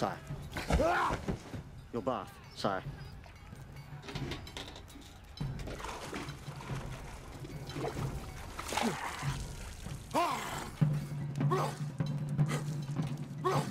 Sorry. Your bath. Sorry. Bro!